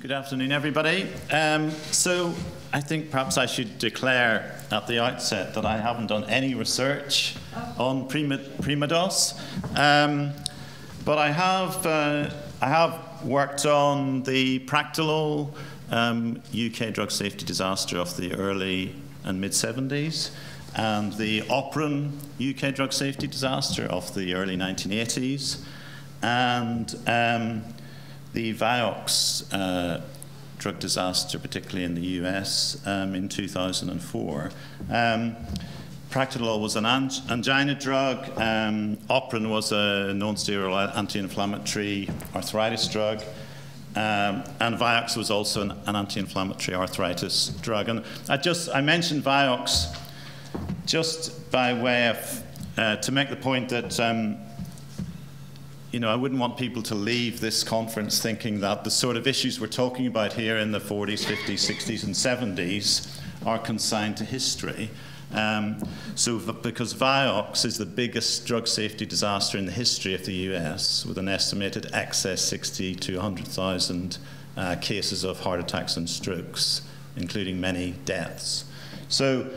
Good afternoon, everybody. Um, so, I think perhaps I should declare at the outset that I haven't done any research on Primodos, um, but I have, uh, I have worked on the Practolol um, UK drug safety disaster of the early and mid 70s, and the Opren UK drug safety disaster of the early 1980s, and um, the Vioxx uh, drug disaster, particularly in the US, um, in 2004. Um, was an angina drug. Um, Opren was a non-steroidal anti-inflammatory arthritis drug. Um, and Vioxx was also an, an anti-inflammatory arthritis drug. And I just I mentioned Vioxx just by way of uh, to make the point that um, you know, I wouldn't want people to leave this conference thinking that the sort of issues we're talking about here in the 40s, 50s, 60s, and 70s are consigned to history. Um, so, because Vioxx is the biggest drug safety disaster in the history of the US, with an estimated excess 60 to 100,000 uh, cases of heart attacks and strokes, including many deaths. So,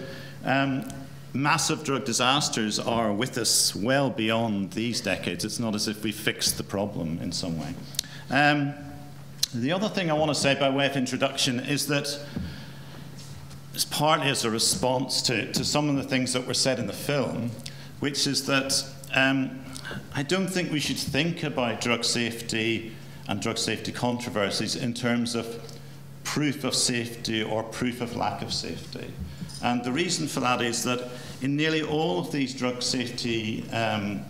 um, massive drug disasters are with us well beyond these decades. It's not as if we fixed the problem in some way. Um, the other thing I want to say by way of introduction is that it's partly as a response to, to some of the things that were said in the film, which is that um, I don't think we should think about drug safety and drug safety controversies in terms of proof of safety or proof of lack of safety. And the reason for that is that in nearly all of these drug safety um,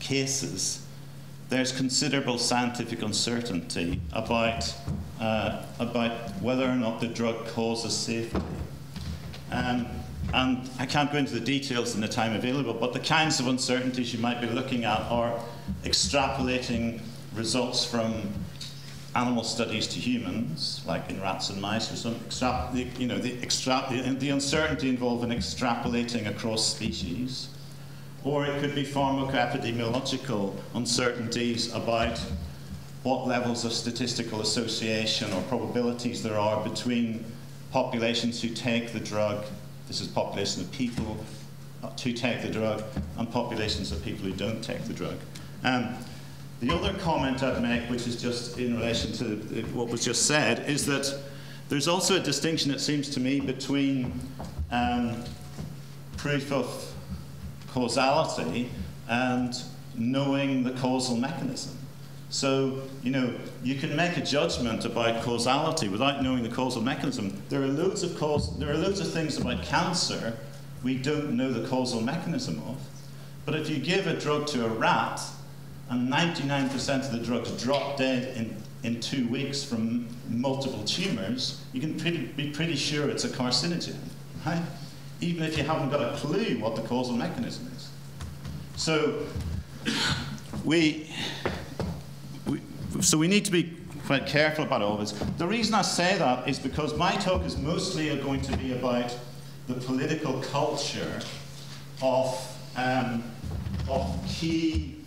cases, there's considerable scientific uncertainty about, uh, about whether or not the drug causes safety. Um, and I can't go into the details in the time available, but the kinds of uncertainties you might be looking at are extrapolating results from animal studies to humans, like in rats and mice, or some extra, you know, the, extra, the, the uncertainty involved in extrapolating across species, or it could be pharmacoepidemiological uncertainties about what levels of statistical association or probabilities there are between populations who take the drug, this is population of people who take the drug, and populations of people who don't take the drug. Um, the other comment I'd make, which is just in relation to what was just said, is that there's also a distinction, it seems to me, between um, proof of causality and knowing the causal mechanism. So, you know, you can make a judgment about causality without knowing the causal mechanism. There are loads of cause, there are loads of things about cancer we don't know the causal mechanism of. But if you give a drug to a rat and 99% of the drugs drop dead in, in two weeks from multiple tumors, you can pretty, be pretty sure it's a carcinogen, right? Even if you haven't got a clue what the causal mechanism is. So we, we, so we need to be quite careful about all this. The reason I say that is because my talk is mostly going to be about the political culture of, um, of key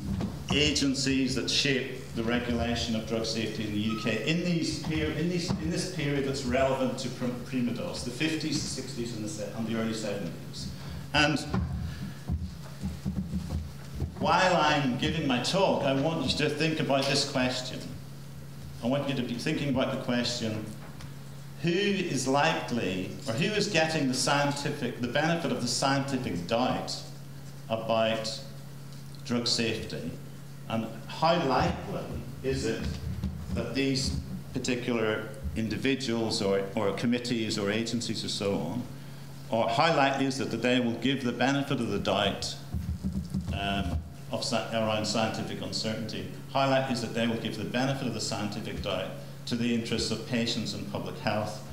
agencies that shape the regulation of drug safety in the UK in, these in, these, in this period that's relevant to Primodos, the 50s, the 60s, and the, and the early 70s. And while I'm giving my talk, I want you to think about this question. I want you to be thinking about the question, who is likely, or who is getting the scientific, the benefit of the scientific doubt about drug safety and how likely is it that these particular individuals or, or committees or agencies or so on, or how likely is it that they will give the benefit of the doubt um, of, around scientific uncertainty? How likely is it they will give the benefit of the scientific doubt to the interests of patients and public health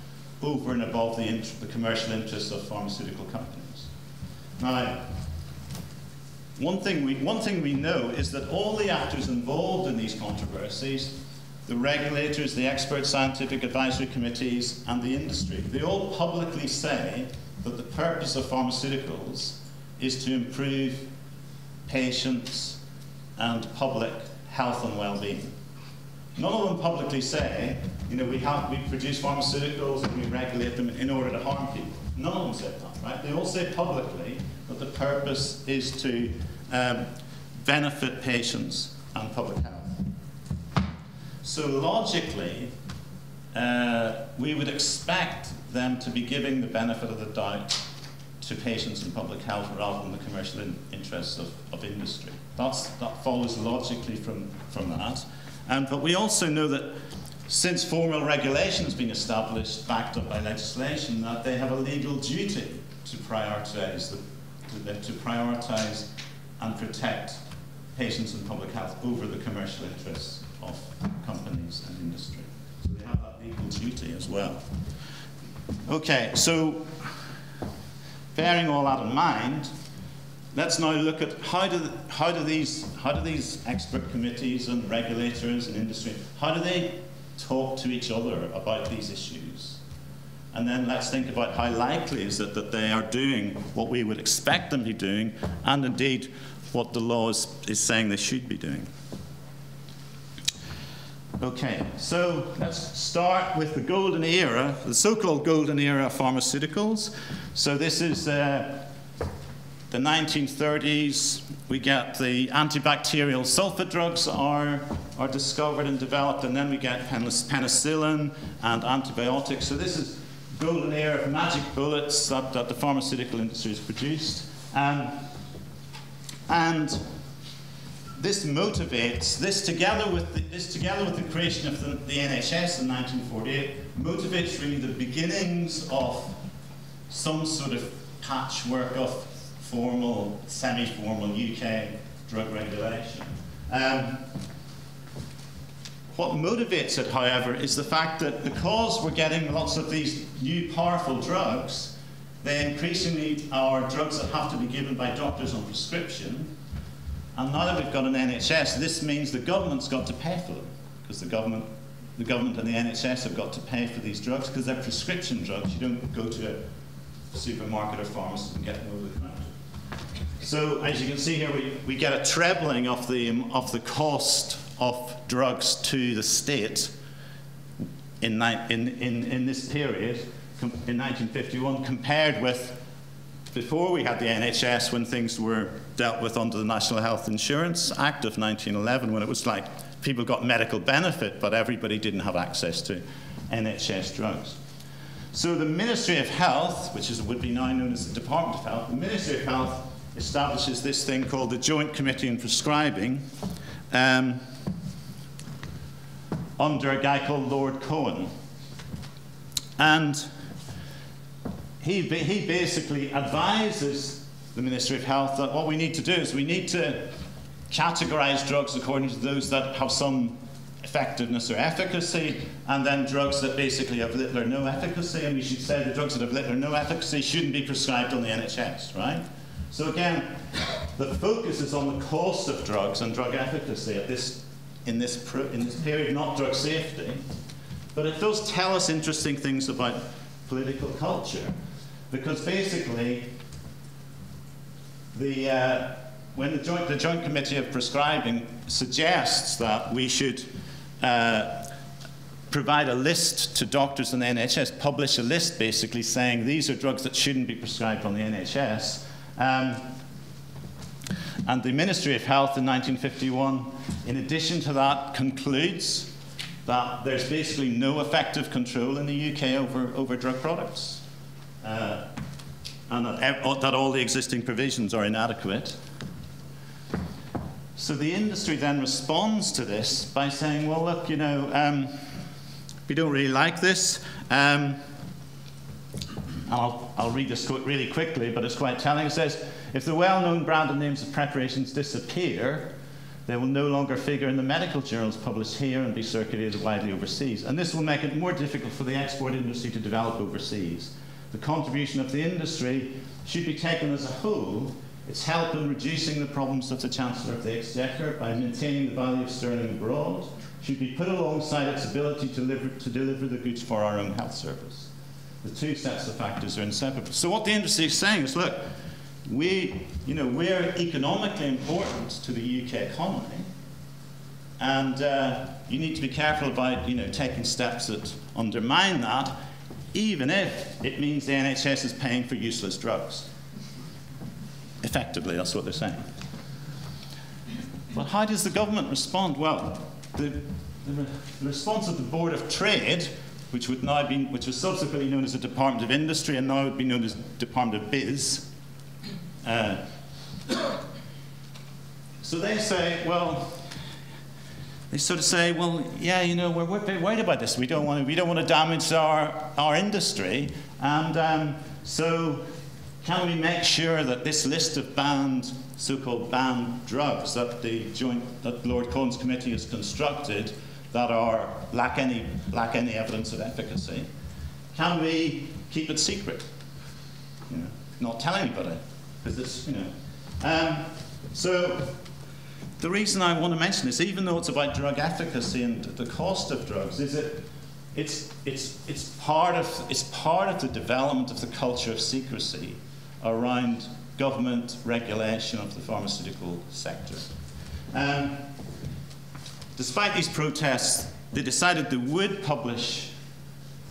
over and above the, the commercial interests of pharmaceutical companies? Now, one thing, we, one thing we know is that all the actors involved in these controversies, the regulators, the expert scientific advisory committees, and the industry, they all publicly say that the purpose of pharmaceuticals is to improve patients and public health and well-being. None of them publicly say, you know, we, have, we produce pharmaceuticals and we regulate them in order to harm people. None of them say that, right? They all say publicly that the purpose is to um, benefit patients and public health. So logically, uh, we would expect them to be giving the benefit of the doubt to patients and public health rather than the commercial in interests of, of industry. That's, that follows logically from, from that. Um, but we also know that since formal regulation has been established, backed up by legislation, that they have a legal duty to prioritize, the, to, prioritize and protect patients and public health over the commercial interests of companies and industry. So they have that legal duty as well. Okay, so bearing all that in mind, let's now look at how do, how do, these, how do these expert committees and regulators and industry, how do they talk to each other about these issues? And then let's think about how likely is it that they are doing what we would expect them to be doing, and indeed what the law is, is saying they should be doing. Okay, so let's start with the golden era, the so-called golden era of pharmaceuticals. So this is uh, the 1930s. We get the antibacterial sulfate drugs are, are discovered and developed, and then we get penicillin and antibiotics. So this is golden era of magic bullets that, that the pharmaceutical industry has produced. Um, and this motivates, this together with the, this together with the creation of the, the NHS in 1948, motivates really the beginnings of some sort of patchwork of formal, semi-formal UK drug regulation. Um, what motivates it, however, is the fact that because we're getting lots of these new powerful drugs, they increasingly are drugs that have to be given by doctors on prescription, and now that we've got an NHS, this means the government's got to pay for them because the government, the government and the NHS have got to pay for these drugs because they're prescription drugs. You don't go to a supermarket or pharmacy and get them over the counter. So as you can see here, we, we get a trebling of the, of the cost of drugs to the state in, in, in, in this period in 1951 compared with before we had the NHS, when things were dealt with under the National Health Insurance Act of 1911, when it was like people got medical benefit, but everybody didn't have access to NHS drugs. So the Ministry of Health, which is, would be now known as the Department of Health, the Ministry of Health establishes this thing called the Joint Committee on Prescribing um, under a guy called Lord Cohen. And he, he basically advises the Ministry of Health that what we need to do is we need to categorize drugs according to those that have some effectiveness or efficacy, and then drugs that basically have little or no efficacy, and we should say the drugs that have little or no efficacy shouldn't be prescribed on the NHS, right? So again, the focus is on the cost of drugs and drug efficacy at this, in, this in this period, not drug safety. But it does tell us interesting things about political culture. Because basically, the, uh, when the joint, the joint Committee of Prescribing suggests that we should uh, provide a list to doctors in the NHS, publish a list basically saying these are drugs that shouldn't be prescribed on the NHS. Um, and the Ministry of Health in 1951, in addition to that, concludes that there's basically no effective control in the UK over, over drug products uh, and that, that all the existing provisions are inadequate. So the industry then responds to this by saying, well, look, you know, um, we don't really like this. Um, I'll, I'll, read this quote really quickly, but it's quite telling. It says, if the well-known branded names of preparations disappear, they will no longer figure in the medical journals published here and be circulated widely overseas. And this will make it more difficult for the export industry to develop overseas the contribution of the industry should be taken as a whole, its help in reducing the problems of the Chancellor of the Exchequer by maintaining the value of sterling abroad should be put alongside its ability to deliver, to deliver the goods for our own health service. The two sets of factors are inseparable. So what the industry is saying is, look, we, you know, we're economically important to the UK economy, and uh, you need to be careful about you know, taking steps that undermine that, even if it means the NHS is paying for useless drugs. Effectively, that's what they're saying. But how does the government respond? Well, the, the, response of the Board of Trade, which would now be, which was subsequently known as the Department of Industry and now would be known as Department of BIS. Uh, so they say, well, they sort of say, well, yeah, you know, we're, we're very worried about this. We don't want to, we don't want to damage our, our industry. And um, so can we make sure that this list of banned, so-called banned drugs that the joint, that Lord Cohen's committee has constructed that are, lack any, lack any evidence of efficacy, can we keep it secret? You know, not tell anybody, you know. Um, so the reason I want to mention this, even though it's about drug efficacy and the cost of drugs, is that it's, it's, it's, part of, it's part of the development of the culture of secrecy around government regulation of the pharmaceutical sector. Um, despite these protests, they decided they would publish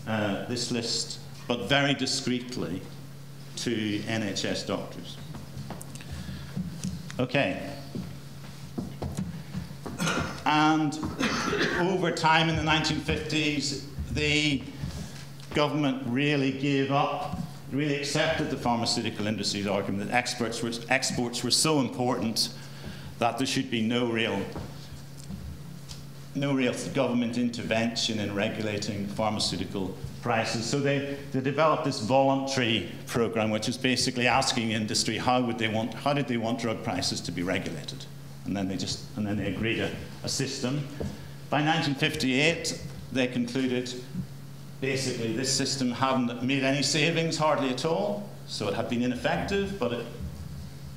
uh, this list, but very discreetly to NHS doctors. Okay. And over time in the 1950s, the government really gave up really accepted the pharmaceutical industry's argument that were, exports were so important that there should be no real no real government intervention in regulating pharmaceutical prices. So they, they developed this voluntary program, which is basically asking industry how would they want, how did they want drug prices to be regulated, and then they just and then they agreed a, a system. By 1958, they concluded basically this system hadn't made any savings hardly at all, so it had been ineffective, but it,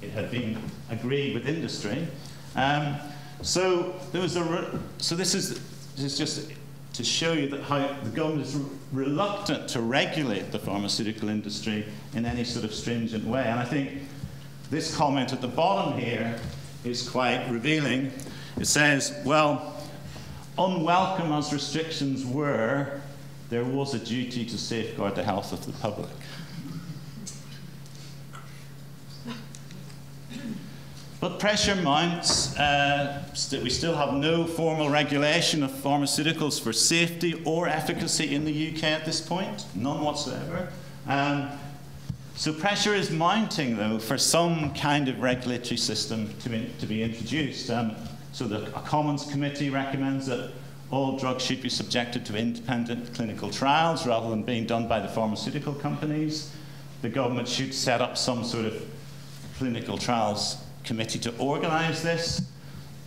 it had been agreed with industry. Um, so there was a so this is, this is just to show you that how the government is reluctant to regulate the pharmaceutical industry in any sort of stringent way. And I think this comment at the bottom here is quite revealing. It says, well, unwelcome as restrictions were, there was a duty to safeguard the health of the public. But pressure mounts. Uh, st we still have no formal regulation of pharmaceuticals for safety or efficacy in the UK at this point, none whatsoever. Um, so pressure is mounting, though, for some kind of regulatory system to, in, to be introduced. Um, so the Commons Committee recommends that all drugs should be subjected to independent clinical trials rather than being done by the pharmaceutical companies. The government should set up some sort of clinical trials committee to organise this.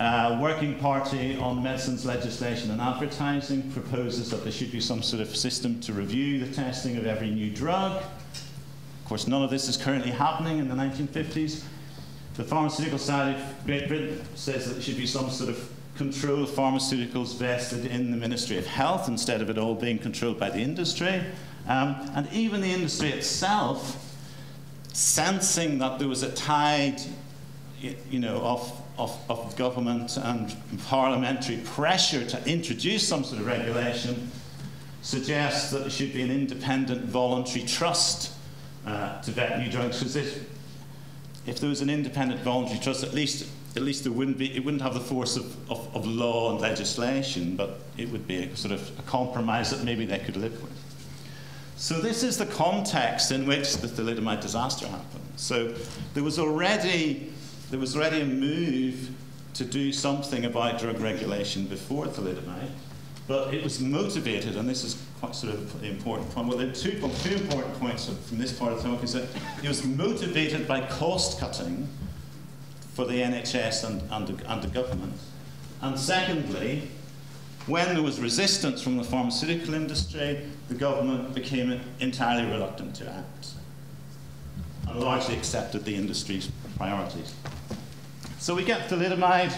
Uh, Working Party on Medicines Legislation and Advertising proposes that there should be some sort of system to review the testing of every new drug. Of course, none of this is currently happening in the 1950s. The Pharmaceutical Society of Great Britain says that there should be some sort of control of pharmaceuticals vested in the Ministry of Health instead of it all being controlled by the industry. Um, and even the industry itself, sensing that there was a tide you know, of, of, of government and parliamentary pressure to introduce some sort of regulation, suggests that there should be an independent voluntary trust uh, to vet new drugs. Because if, if there was an independent voluntary trust, at least at least it wouldn't be it wouldn't have the force of, of, of, law and legislation, but it would be a sort of a compromise that maybe they could live with. So this is the context in which the thalidomide disaster happened. So there was already there was already a move to do something about drug regulation before thalidomide, but it was motivated, and this is quite sort of the important point. Well, there are two, two important points from this part of the talk is that it was motivated by cost cutting for the NHS and, and, the, and the government. And secondly, when there was resistance from the pharmaceutical industry, the government became entirely reluctant to act largely accepted the industry's priorities. So we get thalidomide.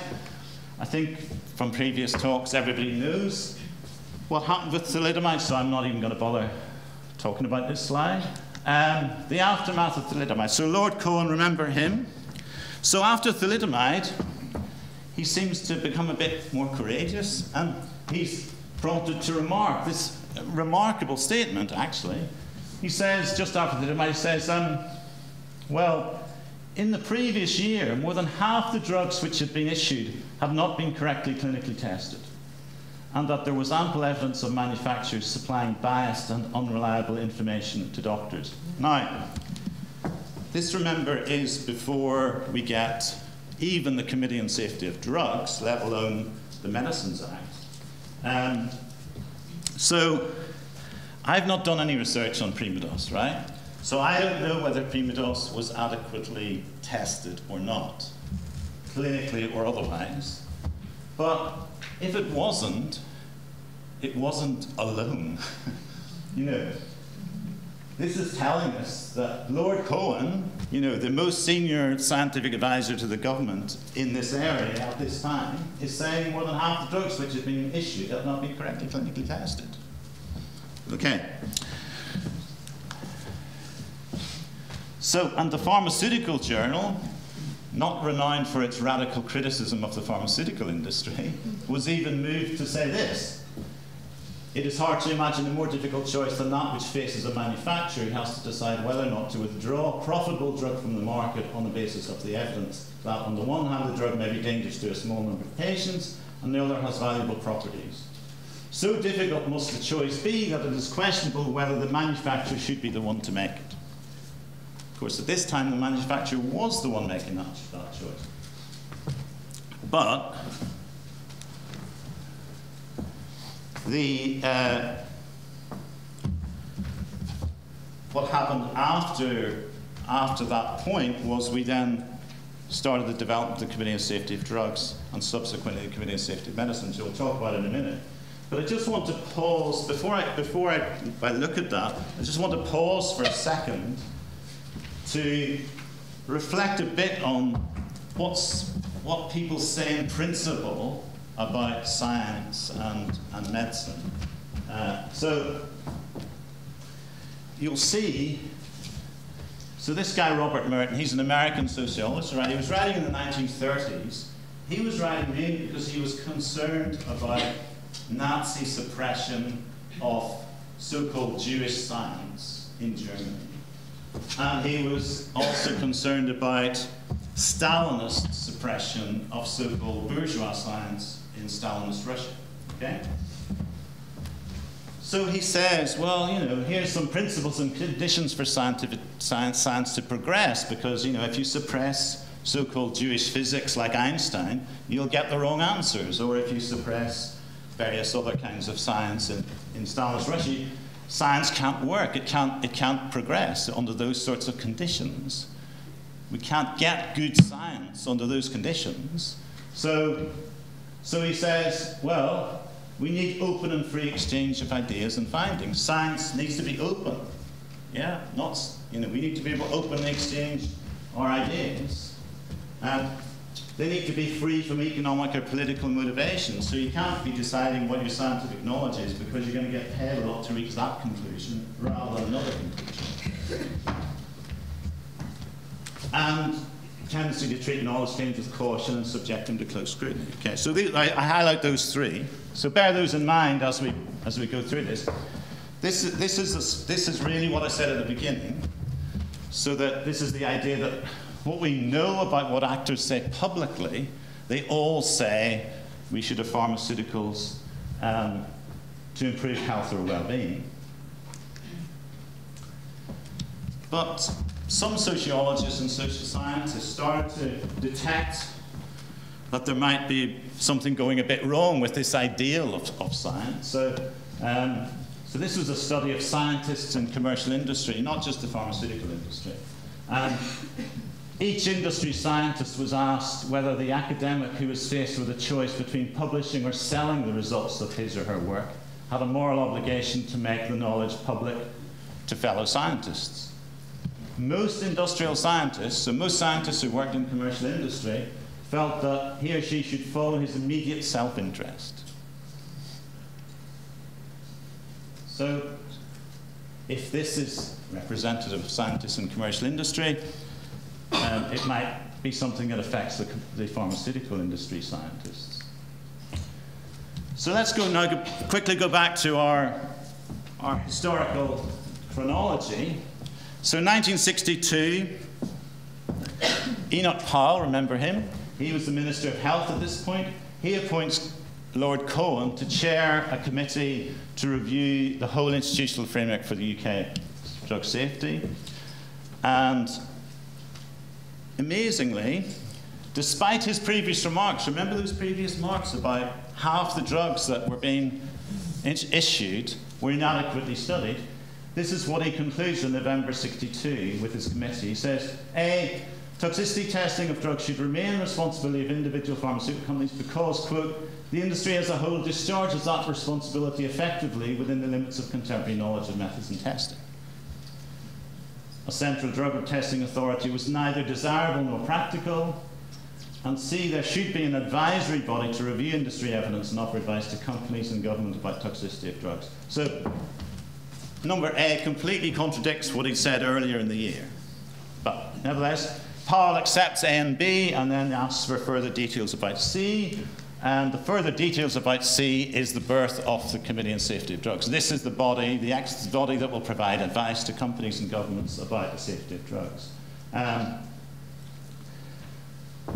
I think from previous talks, everybody knows what happened with thalidomide, so I'm not even going to bother talking about this slide. Um, the aftermath of thalidomide. So Lord Cohen, remember him? So after thalidomide, he seems to become a bit more courageous and he's prompted to remark this remarkable statement, actually. He says, just after thalidomide, he says, um, well, in the previous year, more than half the drugs which had been issued have not been correctly clinically tested, and that there was ample evidence of manufacturers supplying biased and unreliable information to doctors. Now, this, remember, is before we get even the Committee on Safety of Drugs, let alone the Medicines Act. Um, so, I've not done any research on Primodos, right? So I don't know whether Primodos was adequately tested or not, clinically or otherwise. But if it wasn't, it wasn't alone. you know, this is telling us that Lord Cohen, you know, the most senior scientific advisor to the government in this area at this time, is saying more than half the drugs which have been issued have not been correctly clinically tested. Okay. So, and the Pharmaceutical Journal, not renowned for its radical criticism of the pharmaceutical industry, was even moved to say this. It is hard to imagine a more difficult choice than that which faces a manufacturer who has to decide whether or not to withdraw a profitable drug from the market on the basis of the evidence that, on the one hand, the drug may be dangerous to a small number of patients, and the other has valuable properties. So difficult must the choice be that it is questionable whether the manufacturer should be the one to make it. Of course, at this time, the manufacturer was the one making that, that choice. But the uh, what happened after after that point was we then started the development of the Committee on Safety of Drugs and subsequently the Committee on Safety of Medicines. We'll talk about in a minute. But I just want to pause before I before I, I look at that. I just want to pause for a second to reflect a bit on what's, what people say in principle about science and, and medicine. Uh, so you'll see, so this guy, Robert Merton, he's an American sociologist, right? He was writing in the 1930s. He was writing mainly because he was concerned about Nazi suppression of so-called Jewish science in Germany. And he was also concerned about Stalinist suppression of so-called bourgeois science in Stalinist Russia. Okay? So he says, well, you know, here's some principles and conditions for scientific science, science to progress, because, you know, if you suppress so-called Jewish physics like Einstein, you'll get the wrong answers. Or if you suppress various other kinds of science in, in Stalinist Russia, science can't work. It can't, it can't progress under those sorts of conditions. We can't get good science under those conditions. So, so he says, well, we need open and free exchange of ideas and findings. Science needs to be open. Yeah, not, you know, we need to be able to openly exchange our ideas. And they need to be free from economic or political motivations. So you can't be deciding what your scientific knowledge is because you're going to get paid a lot to reach that conclusion rather than another conclusion. And tendency to treat knowledge claims with caution and subject them to close scrutiny. Okay, so I, I, highlight those three. So bear those in mind as we as we go through this. This this is this is really what I said at the beginning. So that this is the idea that what we know about what actors say publicly, they all say we should have pharmaceuticals um, to improve health or well being. But some sociologists and social scientists started to detect that there might be something going a bit wrong with this ideal of, of science. So, um, so this was a study of scientists in commercial industry, not just the pharmaceutical industry. And each industry scientist was asked whether the academic who was faced with a choice between publishing or selling the results of his or her work had a moral obligation to make the knowledge public to fellow scientists. Most industrial scientists, so most scientists who worked in commercial industry, felt that he or she should follow his immediate self interest. So, if this is representative of scientists in commercial industry, um, it might be something that affects the, the pharmaceutical industry scientists. So let's go now go, quickly go back to our, our historical chronology. So 1962, Enoch Powell, remember him? He was the Minister of Health at this point. He appoints Lord Cohen to chair a committee to review the whole institutional framework for the UK drug safety. And amazingly, despite his previous remarks, remember those previous remarks about half the drugs that were being issued were inadequately studied. This is what he concludes in November 62 with his committee. He says, A, toxicity testing of drugs should remain responsibility of individual pharmaceutical companies because, quote, the industry as a whole discharges that responsibility effectively within the limits of contemporary knowledge of methods and testing. A central drug testing authority was neither desirable nor practical. And C, there should be an advisory body to review industry evidence and offer advice to companies and government about toxicity of drugs. So, number A completely contradicts what he said earlier in the year. But nevertheless, Powell accepts A and B and then asks for further details about C. And the further details about C is the birth of the Committee on Safety of Drugs. This is the body, the body that will provide advice to companies and governments about the safety of drugs. Um,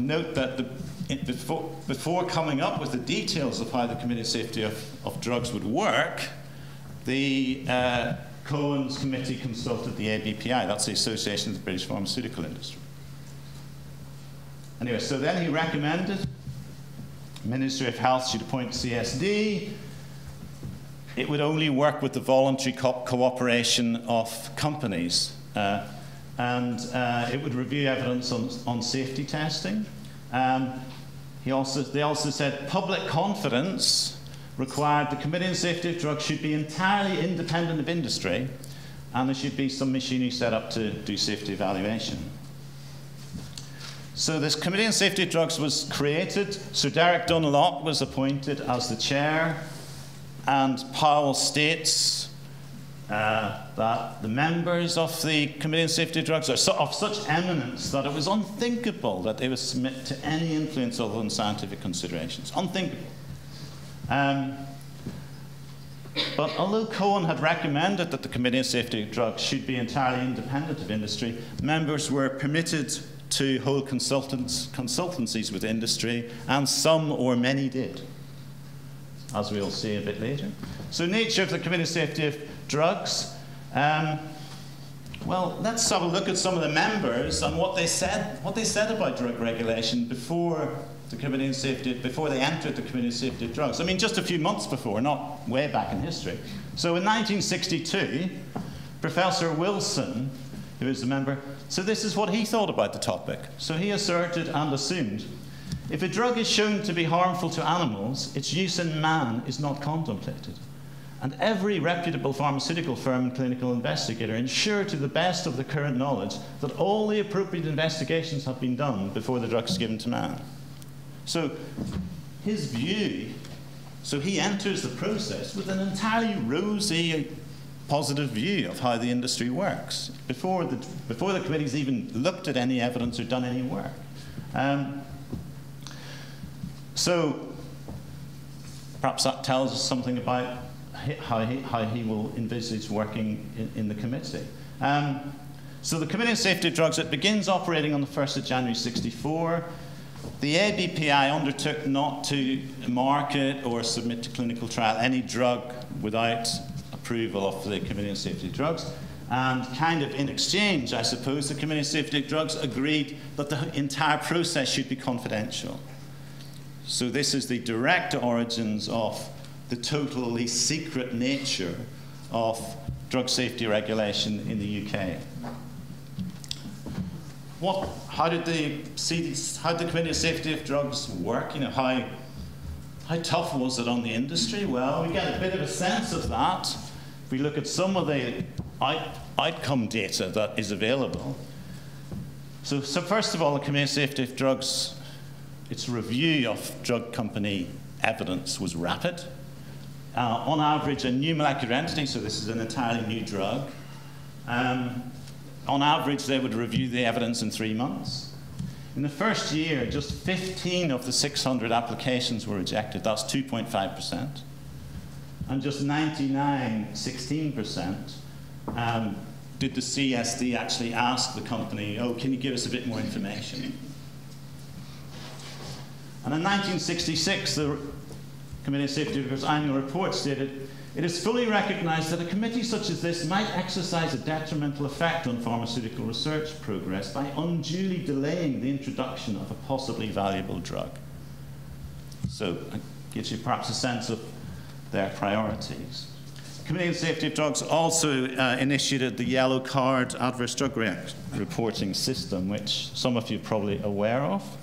note that the, before, before, coming up with the details of how the Committee on Safety of, of Drugs would work, the uh, Cohen's committee consulted the ABPI, that's the Association of the British Pharmaceutical Industry. Anyway, so then he recommended Ministry of Health should appoint CSD. It would only work with the voluntary co cooperation of companies. Uh, and uh, it would review evidence on, on safety testing. Um, he also, they also said public confidence required the Committee on Safety of Drugs should be entirely independent of industry and there should be some machinery set up to do safety evaluation. So this Committee on Safety Drugs was created. Sir Derek Dunlop was appointed as the chair, and Powell states uh, that the members of the Committee on Safety Drugs are so, of such eminence that it was unthinkable that they would submit to any influence other than scientific considerations. Unthinkable. Um, but although Cohen had recommended that the Committee on Safety Drugs should be entirely independent of industry, members were permitted to hold consultants, consultancies with industry, and some or many did, as we'll see a bit later. So, nature of the Committee Safety of Drugs. Um, well, let's have a look at some of the members and what they said, what they said about drug regulation before the Committee Safety, before they entered the Committee Safety of Drugs. I mean, just a few months before, not way back in history. So, in 1962, Professor Wilson, who is a member, so this is what he thought about the topic. So he asserted and assumed if a drug is shown to be harmful to animals, its use in man is not contemplated. And every reputable pharmaceutical firm and clinical investigator ensure to the best of the current knowledge that all the appropriate investigations have been done before the drug is given to man. So his view, so he enters the process with an entirely rosy positive view of how the industry works before the, before the committee's even looked at any evidence or done any work. Um, so perhaps that tells us something about how he, how he will envisage working in, in the committee. Um, so the Committee on Safety of Drugs, it begins operating on the 1st of January 64. The ABPI undertook not to market or submit to clinical trial any drug without approval of the Committee on Safety of Drugs. And kind of in exchange, I suppose, the Committee on Safety of Drugs agreed that the entire process should be confidential. So this is the direct origins of the totally secret nature of drug safety regulation in the UK. What, how did the how did the Committee on Safety of Drugs work? You know, how, how tough was it on the industry? Well, we get a bit of a sense of that if we look at some of the outcome data that is available, so, so first of all, the Committee Safety of Drugs, its review of drug company evidence was rapid. Uh, on average, a new molecular entity, so this is an entirely new drug, um, on average, they would review the evidence in three months. In the first year, just 15 of the 600 applications were rejected. That's 2.5%. And just 99, 16%, um, did the CSD actually ask the company, oh, can you give us a bit more information? And in 1966, the Committee on Safety Drugs annual report stated, it is fully recognized that a committee such as this might exercise a detrimental effect on pharmaceutical research progress by unduly delaying the introduction of a possibly valuable drug. So it gives you perhaps a sense of their priorities. Committee on Safety of Drugs also uh, initiated the Yellow Card Adverse Drug Reporting System, which some of you are probably aware of.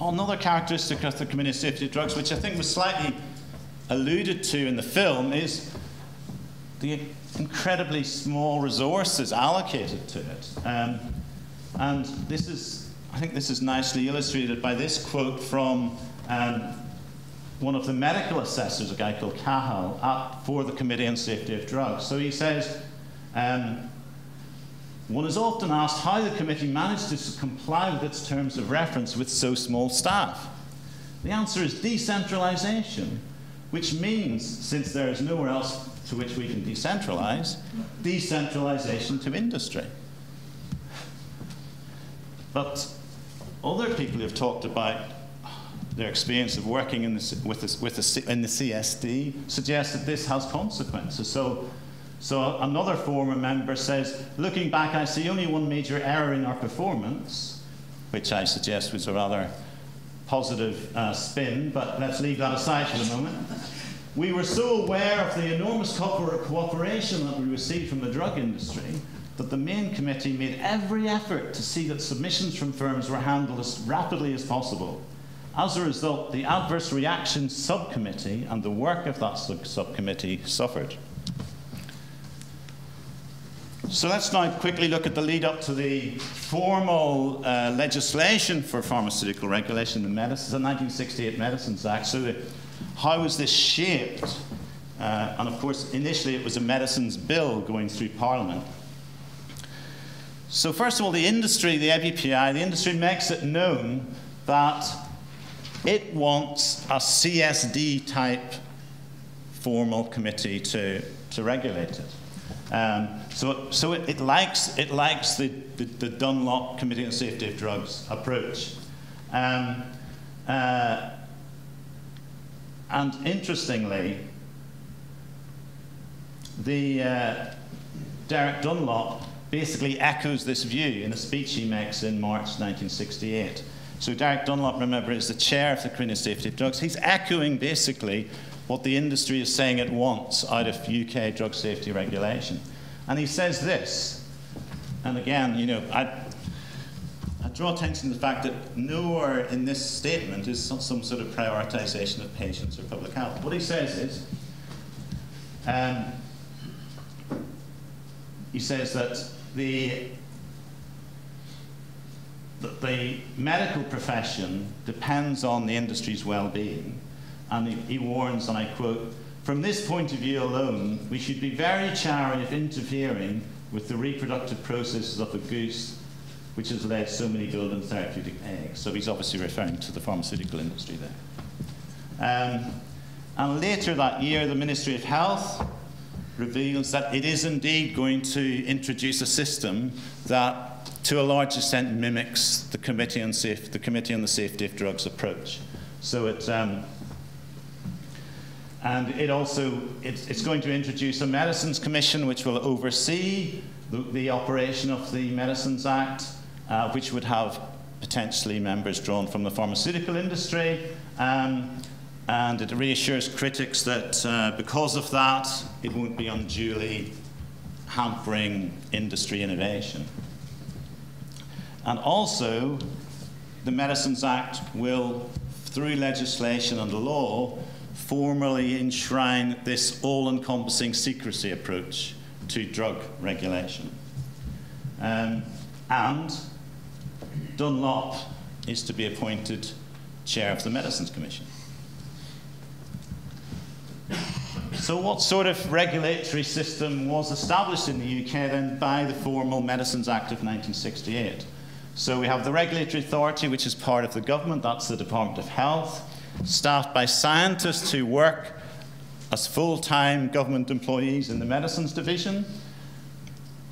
Another characteristic of the Committee on Safety of Drugs, which I think was slightly alluded to in the film, is the incredibly small resources allocated to it. Um, and this is, I think this is nicely illustrated by this quote from um, one of the medical assessors, a guy called Cahill, at, for the Committee on Safety of Drugs. So he says, um, one is often asked how the committee managed to comply with its terms of reference with so small staff. The answer is decentralization, which means, since there is nowhere else to which we can decentralize, decentralization to industry. But other people who've talked about their experience of working in the, with, the, with the, in the CSD suggests that this has consequences. So so another former member says, looking back, I see only one major error in our performance, which I suggest was a rather positive uh, spin, but let's leave that aside for the moment. We were so aware of the enormous cooperation that we received from the drug industry that the main committee made every effort to see that submissions from firms were handled as rapidly as possible. As a result, the Adverse Reaction Subcommittee and the work of that sub subcommittee suffered. So let's now quickly look at the lead up to the formal uh, legislation for pharmaceutical regulation in medicines, the 1968 Medicines Act. So, the, how was this shaped? Uh, and of course, initially it was a medicines bill going through Parliament. So, first of all, the industry, the ABPI, the industry makes it known that it wants a CSD type formal committee to, to regulate it. Um, so so it, it, likes, it likes the, the, the, Dunlop Committee on Safety of Drugs approach. Um, uh, and interestingly, the uh, Derek Dunlop basically echoes this view in a speech he makes in March 1968. So Derek Dunlop, remember, is the chair of the on Safety of Drugs. He's echoing basically what the industry is saying it wants out of UK drug safety regulation. And he says this, and again, you know, I, I draw attention to the fact that nowhere in this statement is some, some sort of prioritization of patients or public health. What he says is, um, he says that the that the medical profession depends on the industry's well-being and he, he warns, and I quote, from this point of view alone, we should be very chary of interfering with the reproductive processes of the goose, which has laid so many golden therapeutic eggs. So he's obviously referring to the pharmaceutical industry there. Um, and later that year, the Ministry of Health reveals that it is indeed going to introduce a system that, to a large extent, mimics the Committee on, Safe, the, Committee on the Safety of Drugs approach. So it, um, and it also, it's, it's, going to introduce a Medicines Commission which will oversee the, the operation of the Medicines Act, uh, which would have potentially members drawn from the pharmaceutical industry. Um, and it reassures critics that uh, because of that, it won't be unduly hampering industry innovation. And also, the Medicines Act will, through legislation and law, formally enshrine this all encompassing secrecy approach to drug regulation. Um, and Dunlop is to be appointed chair of the Medicines Commission. So, what sort of regulatory system was established in the UK then by the formal Medicines Act of 1968? So, we have the regulatory authority, which is part of the government, that's the Department of Health, staffed by scientists who work as full time government employees in the medicines division.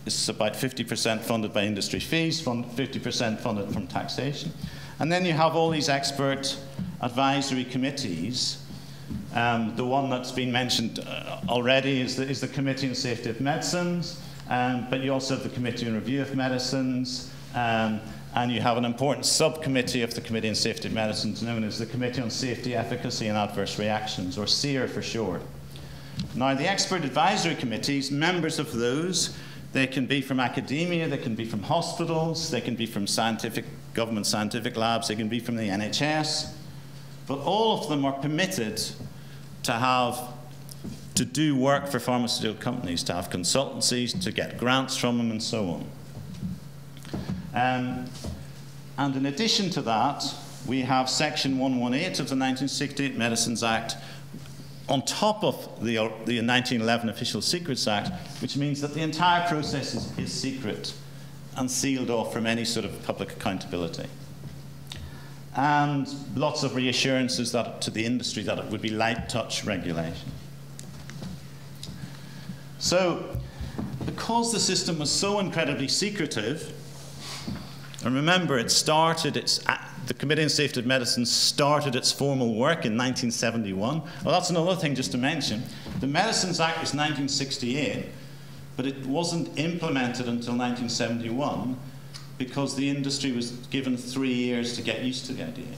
It's about 50% funded by industry fees, 50% funded from taxation. And then you have all these expert advisory committees um, the one that's been mentioned uh, already is the, is the Committee on Safety of Medicines, um, but you also have the Committee on Review of Medicines, um, and you have an important subcommittee of the Committee on Safety Medicines known as the Committee on Safety, Efficacy and Adverse Reactions, or SEAR for short. Now, the expert advisory committees, members of those, they can be from academia, they can be from hospitals, they can be from scientific, government scientific labs, they can be from the NHS, but all of them are permitted to have to do work for pharmaceutical companies, to have consultancies, to get grants from them, and so on. Um, and in addition to that, we have Section 118 of the 1968 Medicines Act on top of the, the 1911 Official Secrets Act, which means that the entire process is, is secret and sealed off from any sort of public accountability and lots of reassurances that, to the industry that it would be light touch regulation. So, because the system was so incredibly secretive, and remember, it started its the Committee on Safety of Medicine started its formal work in 1971. Well, that's another thing just to mention. The Medicines Act was 1968, but it wasn't implemented until 1971 because the industry was given three years to get used to the idea,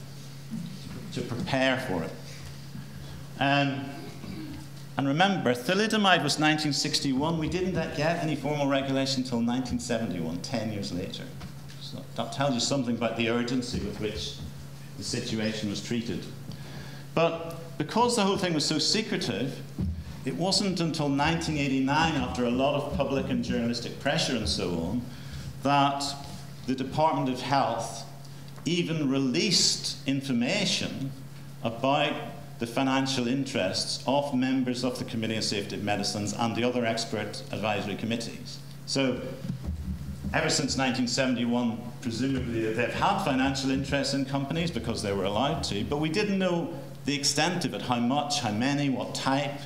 to prepare for it. Um, and remember, thalidomide was 1961. We didn't get any formal regulation until 1971, 10 years later. So that tells you something about the urgency with which the situation was treated. But because the whole thing was so secretive, it wasn't until 1989, after a lot of public and journalistic pressure and so on, that the Department of Health even released information about the financial interests of members of the Committee on Safety of Medicines and the other expert advisory committees. So, ever since 1971, presumably they've had financial interests in companies because they were allowed to, but we didn't know the extent of it, how much, how many, what type.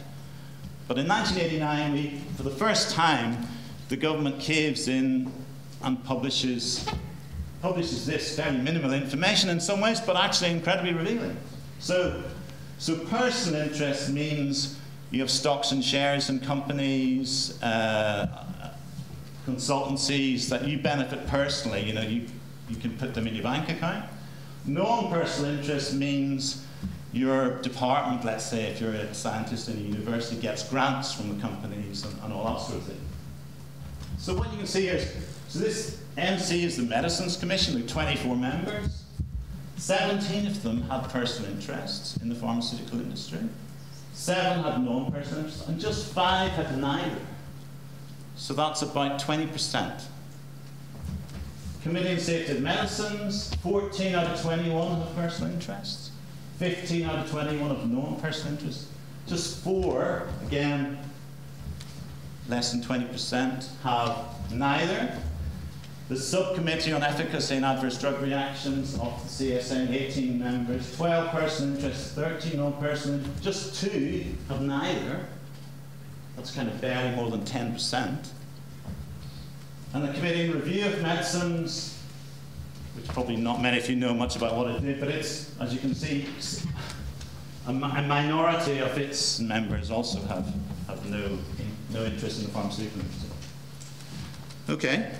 But in 1989, we, for the first time, the government caves in and publishes, publishes this very minimal information in some ways, but actually incredibly revealing. So, so personal interest means you have stocks and shares in companies, uh, consultancies that you benefit personally. You know, you, you can put them in your bank account. Non-personal interest means your department, let's say if you're a scientist in a university, gets grants from the companies and, and all that sort of thing. So what you can see here is so this MC is the Medicines Commission with 24 members. 17 of them had personal interests in the pharmaceutical industry. Seven had non-personal interests, and just five had neither. So that's about 20%. Committee on Safety of Medicines, 14 out of 21 have personal interests. 15 out of 21 have non-personal interests. Just four, again, less than 20%, have neither. The Subcommittee on Efficacy and Adverse Drug Reactions of the CSM, 18 members, 12 personal interests, 13 non person just two have neither. That's kind of barely more than 10%. And the Committee Review of Medicines, which probably not many of you know much about what it did, but it's, as you can see, a, a minority of its members also have, have no, no interest in the pharmaceutical industry. Okay.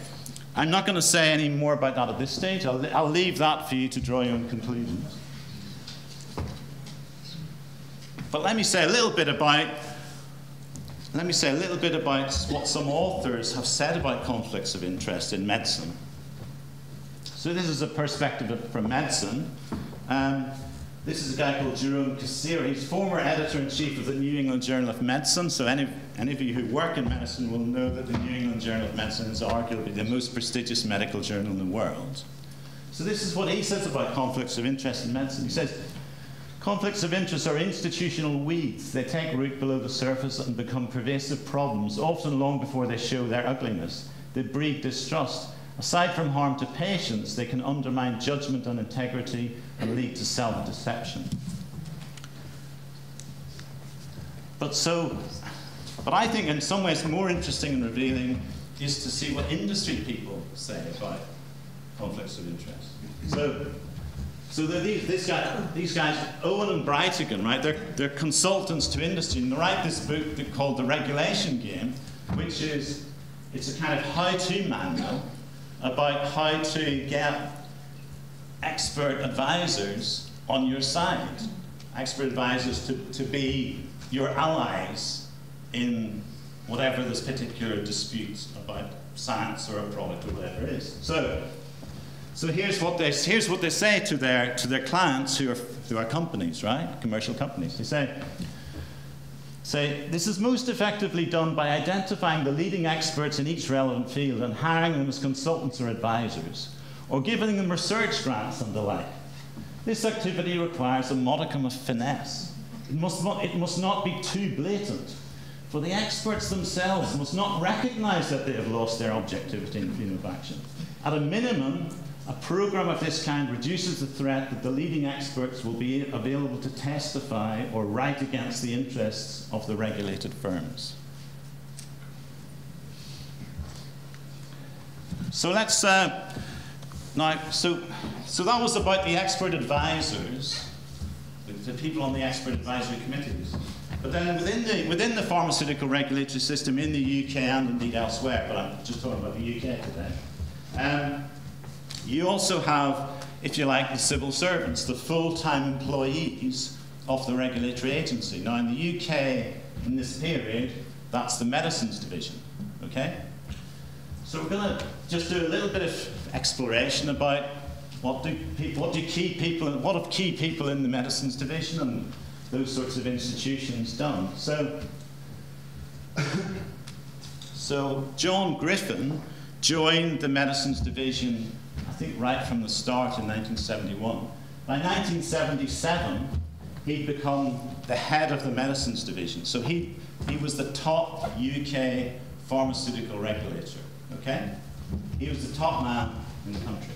I'm not going to say any more about that at this stage. I'll, I'll leave that for you to draw your own conclusions. But let me say a little bit about let me say a little bit about what some authors have said about conflicts of interest in medicine. So this is a perspective from medicine. Um, this is a guy called Jerome Kassirer. He's former editor-in-chief of the New England Journal of Medicine. So any, any of you who work in medicine will know that the New England Journal of Medicine is arguably the most prestigious medical journal in the world. So this is what he says about conflicts of interest in medicine. He says, Conflicts of interest are institutional weeds. They take root below the surface and become pervasive problems, often long before they show their ugliness. They breed distrust. Aside from harm to patients, they can undermine judgment and integrity and lead to self deception. But so, but I think in some ways more interesting and revealing is to see what industry people say about conflicts of interest. So, so these, guy, these guys, Owen and Braeutigam, right? They're, they're consultants to industry, and they write this book called The Regulation Game, which is it's a kind of how-to manual about how to get expert advisors on your side, expert advisors to, to be your allies in whatever this particular dispute about science or a product or whatever it is. So, so here's what they here's what they say to their to their clients who are who are companies, right? Commercial companies. They say. Say, this is most effectively done by identifying the leading experts in each relevant field and hiring them as consultants or advisors, or giving them research grants and the like. This activity requires a modicum of finesse. It must not, it must not be too blatant, for the experts themselves must not recognize that they have lost their objectivity in freedom of action. At a minimum, a program of this kind reduces the threat that the leading experts will be available to testify or write against the interests of the regulated firms. So let's uh, now. So, so that was about the expert advisors, the, the people on the expert advisory committees. But then within the within the pharmaceutical regulatory system in the UK and indeed elsewhere, but I'm just talking about the UK today. Um, you also have, if you like, the civil servants, the full-time employees of the regulatory agency. Now, in the UK, in this period, that's the medicines division, okay? So we're going to just do a little bit of exploration about what do, people, what do key people, what have key people in the medicines division and those sorts of institutions done. So, so John Griffin joined the medicines division I think right from the start in 1971. By 1977, he'd become the head of the medicines division. So he, he was the top UK pharmaceutical regulator, okay? He was the top man in the country.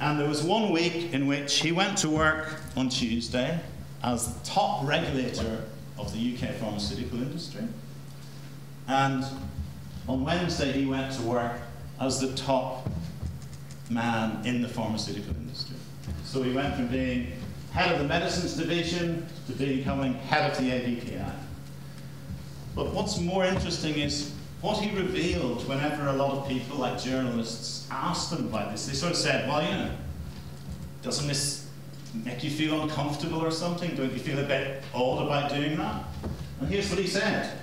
And there was one week in which he went to work on Tuesday as the top regulator of the UK pharmaceutical industry. And on Wednesday, he went to work as the top man in the pharmaceutical industry. So he went from being head of the medicines division to becoming head of the ABPI. But what's more interesting is what he revealed whenever a lot of people, like journalists, asked him about this. They sort of said, well, you know, doesn't this make you feel uncomfortable or something? Don't you feel a bit odd about doing that? And here's what he said.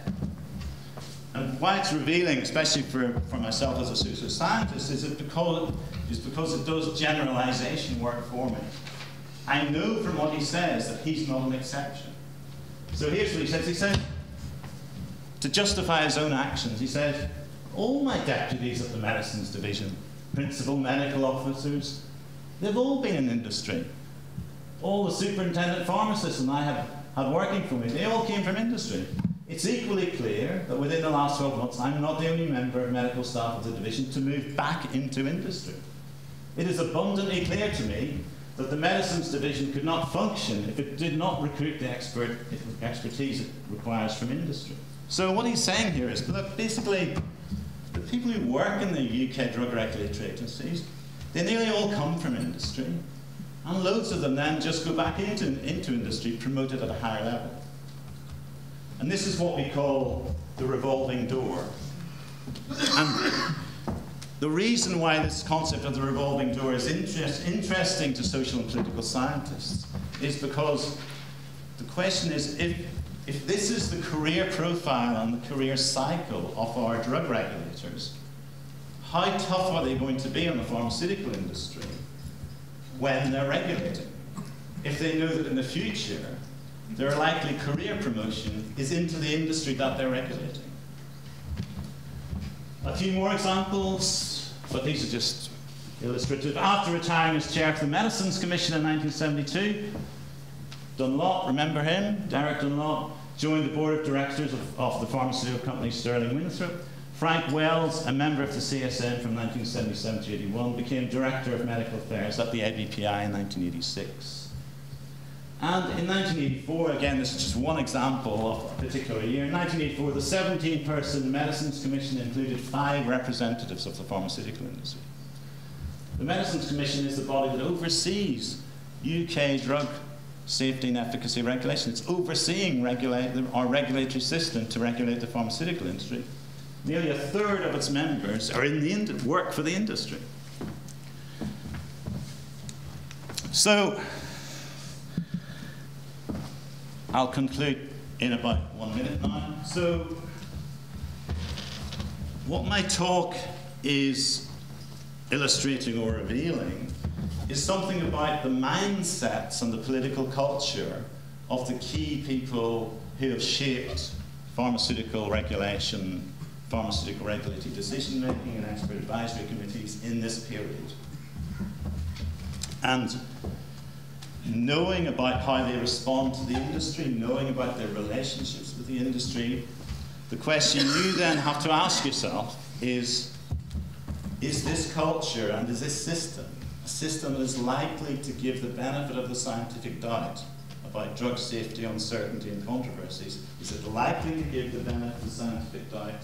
And why it's revealing, especially for, for myself as a social scientist, is it because, is because it does generalization work for me. I know from what he says that he's not an exception. So here's what he says. He said, to justify his own actions, he said, all my deputies at the medicines division, principal medical officers, they've all been in industry. All the superintendent pharmacists and I have had working for me, they all came from industry. It's equally clear that within the last 12 months, I'm not the only member of medical staff of the division to move back into industry. It is abundantly clear to me that the medicines division could not function if it did not recruit the expert, expertise it requires from industry. So what he's saying here is, look, basically, the people who work in the UK drug regulatory agencies, they nearly all come from industry, and loads of them then just go back into, into industry promoted at a higher level. And this is what we call the revolving door. And the reason why this concept of the revolving door is interest, interesting to social and political scientists is because the question is if, if this is the career profile and the career cycle of our drug regulators, how tough are they going to be on the pharmaceutical industry when they're regulating? If they know that in the future their likely career promotion is into the industry that they're regulating. A few more examples, but these are just illustrative. After retiring as chair of the Medicines Commission in 1972, Dunlop, remember him? Derek Dunlop joined the board of directors of, of the pharmaceutical company Sterling Winthrop. Frank Wells, a member of the CSM from 1977 to 81, became director of medical affairs at the ABPI in 1986. And in 1984, again, this is just one example of a particular year. In 1984, the 17 person Medicines Commission included five representatives of the pharmaceutical industry. The Medicines Commission is the body that oversees UK drug safety and efficacy regulation. It's overseeing regulate our regulatory system to regulate the pharmaceutical industry. Nearly a third of its members are in the work for the industry. So, I'll conclude in about one minute now. So, what my talk is illustrating or revealing is something about the mindsets and the political culture of the key people who have shaped pharmaceutical regulation, pharmaceutical regulatory decision making, and expert advisory committees in this period. And knowing about how they respond to the industry, knowing about their relationships with the industry, the question you then have to ask yourself is is this culture and is this system a system that is likely to give the benefit of the scientific doubt about drug safety, uncertainty, and controversies? Is it likely to give the benefit of the scientific doubt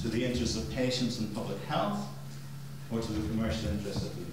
to the interests of patients and public health or to the commercial interests of the?